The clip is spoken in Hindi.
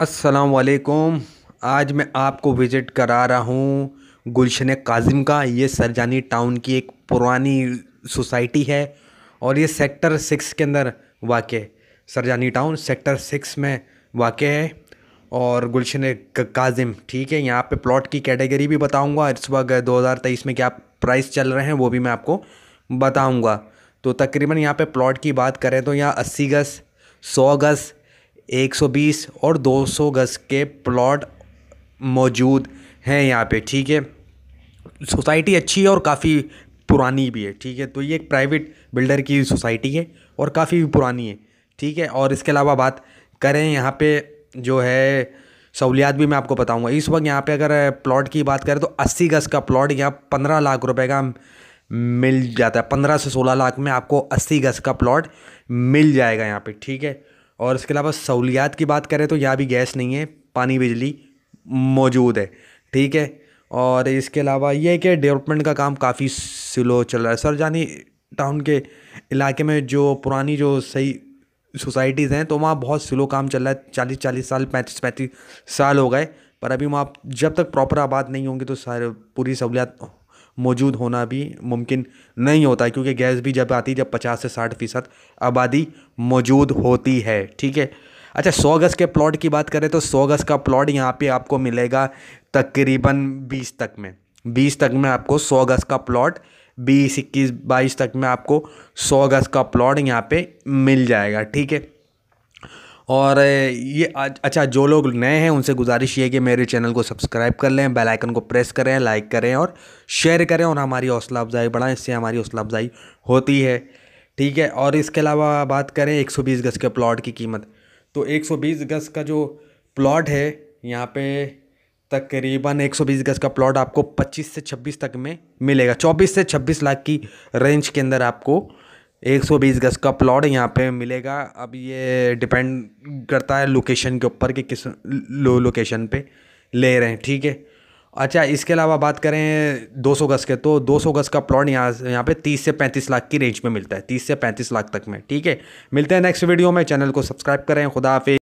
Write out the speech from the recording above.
असलकुम आज मैं आपको विज़िट करा रहा हूँ गुलशन काजिम का। ये सरजानी टाउन की एक पुरानी सोसाइटी है और ये सेक्टर सिक्स के अंदर वाक़ सरजानी टाउन सेक्टर सिक्स में वाक़ है और गुलशन काजिम, ठीक है? यहाँ पे प्लॉट की कैटेगरी भी बताऊँगा। इस वक्त दो हज़ार तेईस में क्या प्राइस चल रहे हैं वो भी मैं आपको बताऊँगा। तो तकरीबन यहाँ पे प्लॉट की बात करें तो यहाँ अस्सी गज़ सौ गज़ 120 और 200 गज़ के प्लॉट मौजूद हैं यहाँ पे, ठीक है? सोसाइटी अच्छी है और काफ़ी पुरानी भी है, ठीक है? तो ये एक प्राइवेट बिल्डर की सोसाइटी है और काफ़ी पुरानी है, ठीक है? और इसके अलावा बात करें यहाँ पे जो है, सहूलियात भी मैं आपको बताऊँगा। इस वक्त यहाँ पे अगर प्लॉट की बात करें तो अस्सी गज़ का प्लॉट यहाँ पंद्रह लाख रुपए का मिल जाता है, पंद्रह से सोलह लाख में आपको अस्सी गज़ का प्लॉट मिल जाएगा यहाँ पे, ठीक है? और इसके अलावा सहूलियात की बात करें तो यहाँ भी गैस नहीं है, पानी बिजली मौजूद है, ठीक है? और इसके अलावा ये कि डेवलपमेंट का काम काफ़ी स्लो चल रहा है। सर जानी टाउन के इलाके में जो पुरानी जो सही सोसाइटीज़ हैं तो वहाँ बहुत स्लो काम चल रहा है। चालीस चालीस साल, पैंतीस पैंतीस साल हो गए, पर अभी वहाँ जब तक प्रॉपर आबाद नहीं होंगे तो सारे पूरी सहूलियात मौजूद होना भी मुमकिन नहीं होता है क्योंकि गैस भी जब आती है, जब पचास से साठ फ़ीसद आबादी मौजूद होती है, ठीक है? अच्छा सौ गज़ के प्लॉट की बात करें तो सौ गज़ का प्लॉट यहाँ पे आपको मिलेगा तकरीबन बीस तक में। बीस तक में आपको सौ गज़ का प्लॉट, बीस, इक्कीस, बाईस तक में आपको सौ गज़ का प्लॉट यहाँ पे मिल जाएगा, ठीक है? और ये अच्छा जो लोग नए हैं, उनसे गुजारिश ये कि मेरे चैनल को सब्सक्राइब कर लें, बेल आइकन को प्रेस करें, लाइक करें और शेयर करें और हमारी हौसला अफजाई बढ़ाएँ, इससे हमारी हौसला अफजाई होती है। ठीक है? और इसके अलावा बात करें 120 गज़ के प्लॉट की कीमत। तो 120 गज़ का जो प्लॉट है, यहाँ पे तकरीबन 120 गज़ का प्लॉट आपको 25 से 26 तक में मिलेगा। 24 से 26 लाख की रेंज के अंदर आपको 120 गज़ का प्लॉट यहाँ पे मिलेगा। अब ये डिपेंड करता है लोकेशन के ऊपर कि किस लो लोकेशन पे ले रहे हैं, ठीक है? अच्छा इसके अलावा बात करें 200 गज़ के तो 200 गज़ का प्लॉट यहाँ यहाँ पे 30 से 35 लाख की रेंज में मिलता है 30 से 35 लाख तक में, ठीक है? मिलते हैं नेक्स्ट वीडियो में चैनल को सब्सक्राइब करें, खुदा हाफि